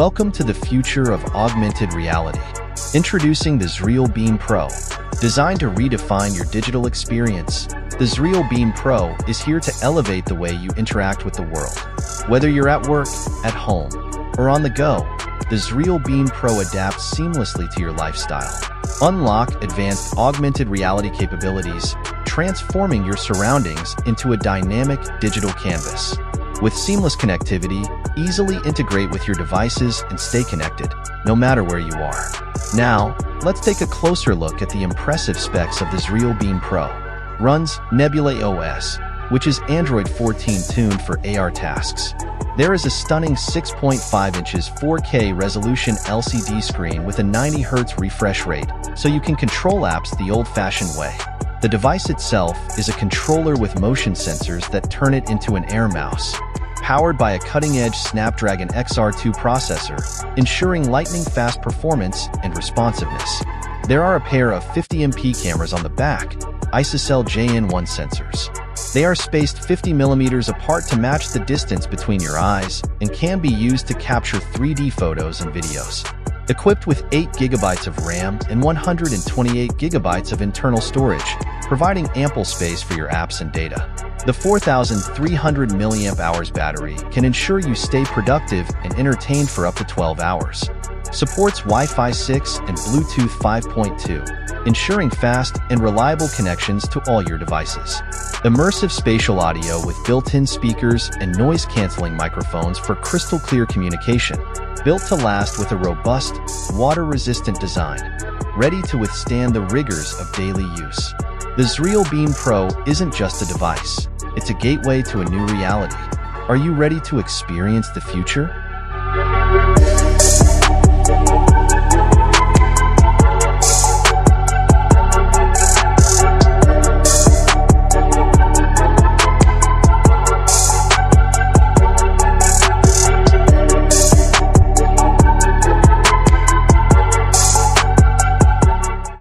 Welcome to the future of augmented reality. Introducing the Xreal Beam Pro. Designed to redefine your digital experience, the Xreal Beam Pro is here to elevate the way you interact with the world. Whether you're at work, at home, or on the go, the Xreal Beam Pro adapts seamlessly to your lifestyle. Unlock advanced augmented reality capabilities, transforming your surroundings into a dynamic digital canvas. With seamless connectivity, easily integrate with your devices and stay connected, no matter where you are. Now, let's take a closer look at the impressive specs of this Xreal Beam Pro. Runs Nebula OS, which is Android 14 tuned for AR tasks. There is a stunning 6.5 inches 4K resolution LCD screen with a 90Hz refresh rate, so you can control apps the old-fashioned way. The device itself is a controller with motion sensors that turn it into an air mouse, powered by a cutting-edge Snapdragon XR2 processor, ensuring lightning-fast performance and responsiveness. There are a pair of 50MP cameras on the back, ISOCELL JN1 sensors. They are spaced 50mm apart to match the distance between your eyes and can be used to capture 3D photos and videos. Equipped with 8GB of RAM and 128GB of internal storage, providing ample space for your apps and data. The 4300 mAh battery can ensure you stay productive and entertained for up to 12 hours. Supports Wi-Fi 6 and Bluetooth 5.2, ensuring fast and reliable connections to all your devices. Immersive spatial audio with built-in speakers and noise-canceling microphones for crystal clear communication. Built to last with a robust, water-resistant design, ready to withstand the rigors of daily use. The Xreal Beam Pro isn't just a device, it's a gateway to a new reality. Are you ready to experience the future?